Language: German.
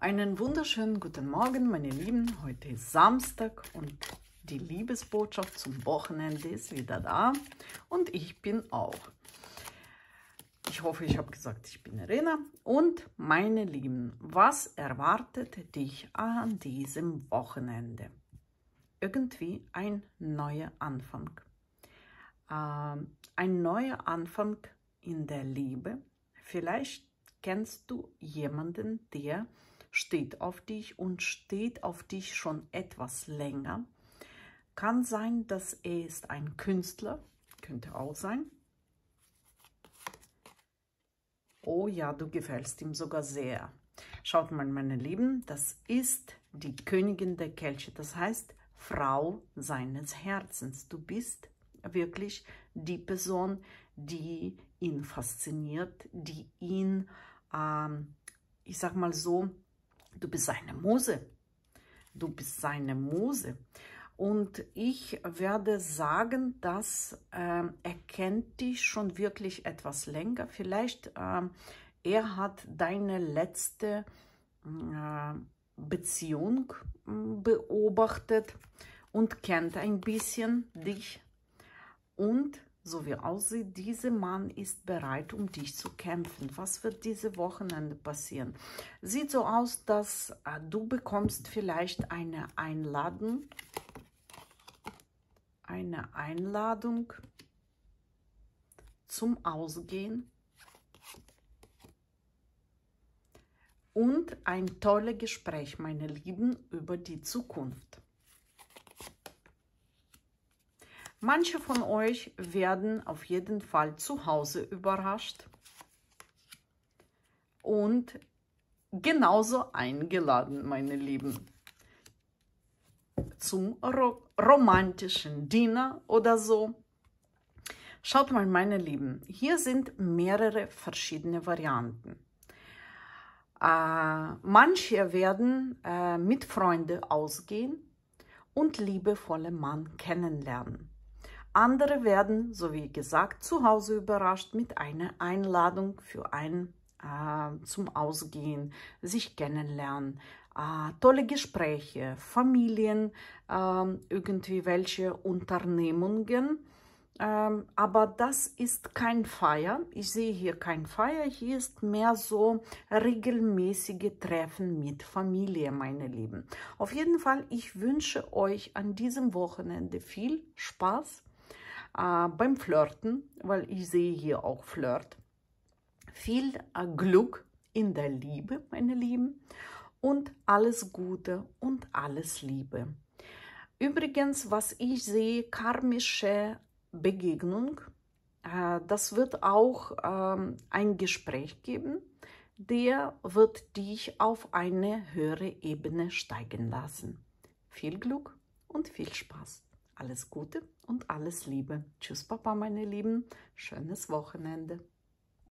Einen wunderschönen guten Morgen, meine Lieben. Heute ist Samstag und die Liebesbotschaft zum Wochenende ist wieder da und ich bin auch. Ich hoffe, ich habe gesagt, ich bin Irena. Und meine Lieben, was erwartet dich an diesem Wochenende? Irgendwie ein neuer Anfang. Ähm, ein neuer Anfang in der Liebe. Vielleicht kennst du jemanden, der steht auf dich und steht auf dich schon etwas länger. Kann sein, dass er ist ein Künstler, könnte auch sein. Oh ja, du gefällst ihm sogar sehr. Schaut mal, meine Lieben, das ist die Königin der Kelche, das heißt Frau seines Herzens. Du bist wirklich die Person, die ihn fasziniert, die ihn, ähm, ich sag mal so, Du bist seine Muse. Du bist seine Muse. Und ich werde sagen, dass äh, er kennt dich schon wirklich etwas länger. Vielleicht äh, er hat deine letzte äh, Beziehung hm, beobachtet und kennt ein bisschen dich. Und so wie aussieht, dieser Mann ist bereit, um dich zu kämpfen. Was wird diese Wochenende passieren? Sieht so aus, dass äh, du bekommst vielleicht eine Einladung, eine Einladung zum Ausgehen und ein tolles Gespräch, meine Lieben, über die Zukunft. Manche von euch werden auf jeden Fall zu Hause überrascht und genauso eingeladen, meine Lieben, zum ro romantischen Dinner oder so. Schaut mal, meine Lieben, hier sind mehrere verschiedene Varianten. Äh, manche werden äh, mit Freunden ausgehen und liebevolle Mann kennenlernen. Andere werden, so wie gesagt, zu Hause überrascht mit einer Einladung für ein äh, zum Ausgehen, sich kennenlernen, äh, tolle Gespräche, Familien, äh, irgendwie welche Unternehmungen. Ähm, aber das ist kein Feier. Ich sehe hier kein Feier. Hier ist mehr so regelmäßige Treffen mit Familie, meine Lieben. Auf jeden Fall, ich wünsche euch an diesem Wochenende viel Spaß äh, beim Flirten, weil ich sehe hier auch Flirt. Viel äh, Glück in der Liebe, meine Lieben, und alles Gute und alles Liebe. Übrigens, was ich sehe, karmische Begegnung, äh, das wird auch ähm, ein Gespräch geben, der wird dich auf eine höhere Ebene steigen lassen. Viel Glück und viel Spaß. Alles Gute und alles Liebe. Tschüss, Papa, meine Lieben. Schönes Wochenende.